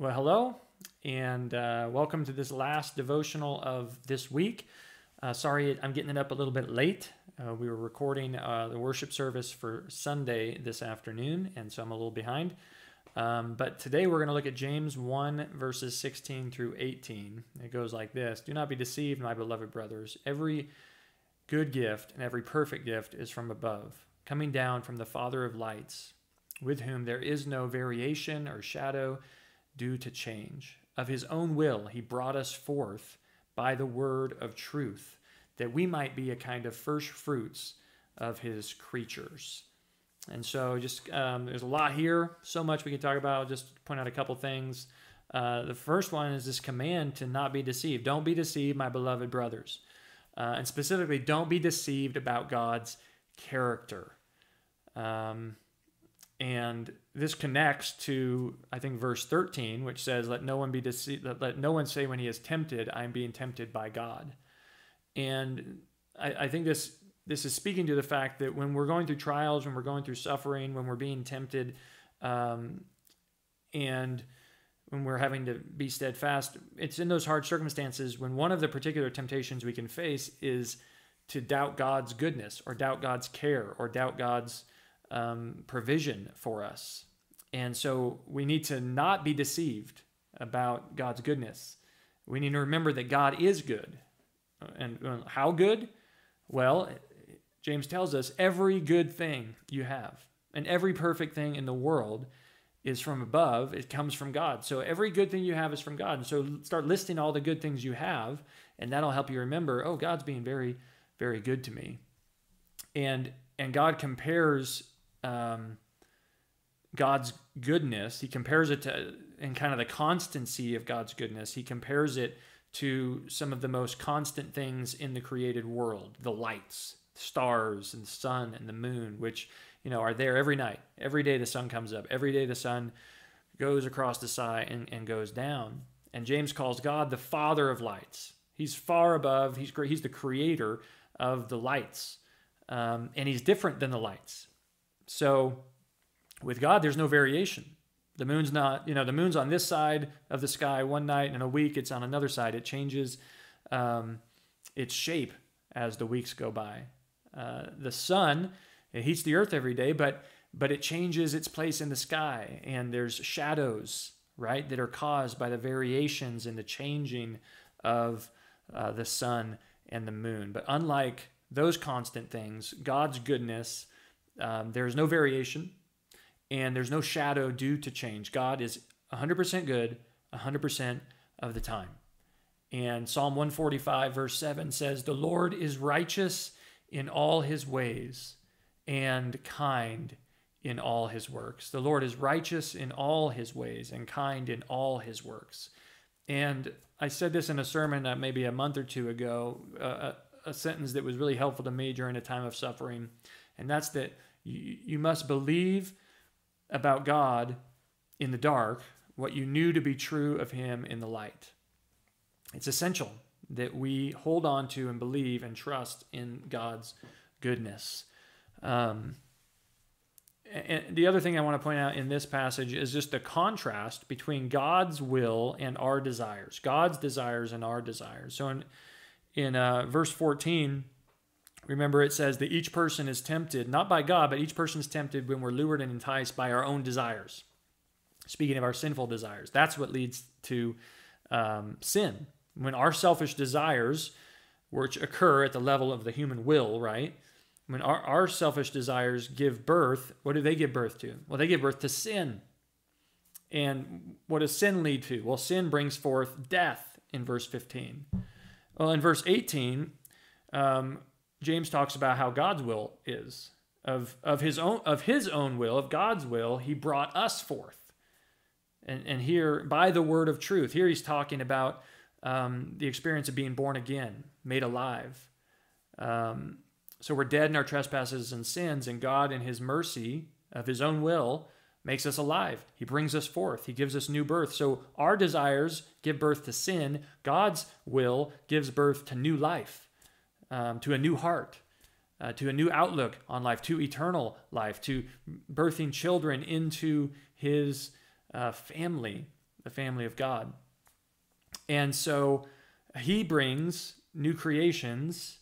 Well, hello, and uh, welcome to this last devotional of this week. Uh, sorry, I'm getting it up a little bit late. Uh, we were recording uh, the worship service for Sunday this afternoon, and so I'm a little behind. Um, but today we're going to look at James 1, verses 16 through 18. It goes like this Do not be deceived, my beloved brothers. Every good gift and every perfect gift is from above, coming down from the Father of lights, with whom there is no variation or shadow due to change. Of his own will, he brought us forth by the word of truth, that we might be a kind of first fruits of his creatures. And so, just um, there's a lot here, so much we can talk about. Just point out a couple things. Uh, the first one is this command to not be deceived. Don't be deceived, my beloved brothers. Uh, and specifically, don't be deceived about God's character. Um, and this connects to, I think, verse 13, which says, Let no one be deceived, let no one say when he is tempted, I am being tempted by God. And I, I think this this is speaking to the fact that when we're going through trials, when we're going through suffering, when we're being tempted, um, and when we're having to be steadfast, it's in those hard circumstances when one of the particular temptations we can face is to doubt God's goodness or doubt God's care or doubt God's um, provision for us. And so we need to not be deceived about God's goodness. We need to remember that God is good. And uh, how good? Well, James tells us every good thing you have and every perfect thing in the world is from above. It comes from God. So every good thing you have is from God. And so start listing all the good things you have, and that'll help you remember, oh, God's being very, very good to me. And and God compares um, God's goodness. He compares it to, and kind of the constancy of God's goodness. He compares it to some of the most constant things in the created world the lights, stars, and the sun and the moon, which, you know, are there every night. Every day the sun comes up. Every day the sun goes across the sky and, and goes down. And James calls God the father of lights. He's far above, he's, great. he's the creator of the lights. Um, and he's different than the lights. So with God, there's no variation. The moon's not, you know, the moon's on this side of the sky one night, and a week it's on another side. It changes um, its shape as the weeks go by. Uh, the sun, it heats the earth every day, but but it changes its place in the sky, and there's shadows, right, that are caused by the variations in the changing of uh, the sun and the moon. But unlike those constant things, God's goodness um, there is no variation and there's no shadow due to change. God is 100% good 100% of the time. And Psalm 145, verse 7 says, The Lord is righteous in all his ways and kind in all his works. The Lord is righteous in all his ways and kind in all his works. And I said this in a sermon uh, maybe a month or two ago, uh, a, a sentence that was really helpful to me during a time of suffering. And that's that you, you must believe about God in the dark what you knew to be true of Him in the light. It's essential that we hold on to and believe and trust in God's goodness. Um, and the other thing I want to point out in this passage is just the contrast between God's will and our desires, God's desires and our desires. So in in uh, verse 14, Remember, it says that each person is tempted, not by God, but each person is tempted when we're lured and enticed by our own desires. Speaking of our sinful desires, that's what leads to um, sin. When our selfish desires, which occur at the level of the human will, right? When our, our selfish desires give birth, what do they give birth to? Well, they give birth to sin. And what does sin lead to? Well, sin brings forth death in verse 15. Well, in verse 18, um, James talks about how God's will is. Of of his own of his own will of God's will he brought us forth. And and here by the word of truth here he's talking about um, the experience of being born again made alive. Um, so we're dead in our trespasses and sins and God in his mercy of his own will makes us alive. He brings us forth. He gives us new birth. So our desires give birth to sin. God's will gives birth to new life um, to a new heart, uh, to a new outlook on life, to eternal life, to birthing children into his uh, family, the family of God. And so he brings new creations,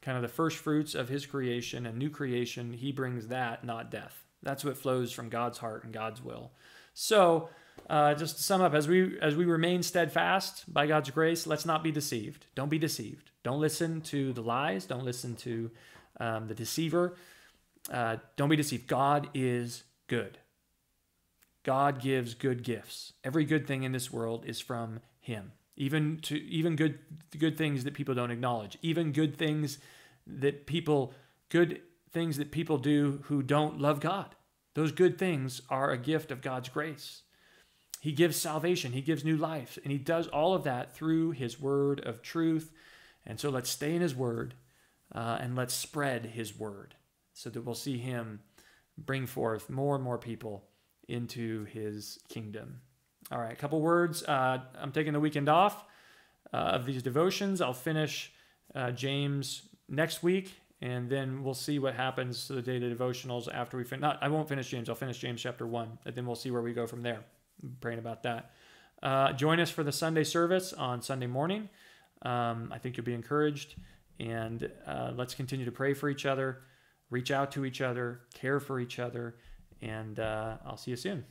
kind of the first fruits of his creation, and new creation, he brings that, not death. That's what flows from God's heart and God's will. So, uh, just to sum up, as we as we remain steadfast by God's grace, let's not be deceived. Don't be deceived. Don't listen to the lies. Don't listen to um, the deceiver. Uh, don't be deceived. God is good. God gives good gifts. Every good thing in this world is from Him. Even to even good good things that people don't acknowledge. Even good things that people good things that people do who don't love God. Those good things are a gift of God's grace. He gives salvation, He gives new life, and He does all of that through His word of truth. And so let's stay in His word uh, and let's spread His word so that we'll see Him bring forth more and more people into His kingdom. All right, a couple words. Uh, I'm taking the weekend off uh, of these devotions. I'll finish uh, James next week and then we'll see what happens to the daily devotionals after we finish. Not, I won't finish James. I'll finish James chapter one, and then we'll see where we go from there. I'm praying about that. Uh, join us for the Sunday service on Sunday morning. Um, I think you'll be encouraged, and uh, let's continue to pray for each other, reach out to each other, care for each other, and uh, I'll see you soon.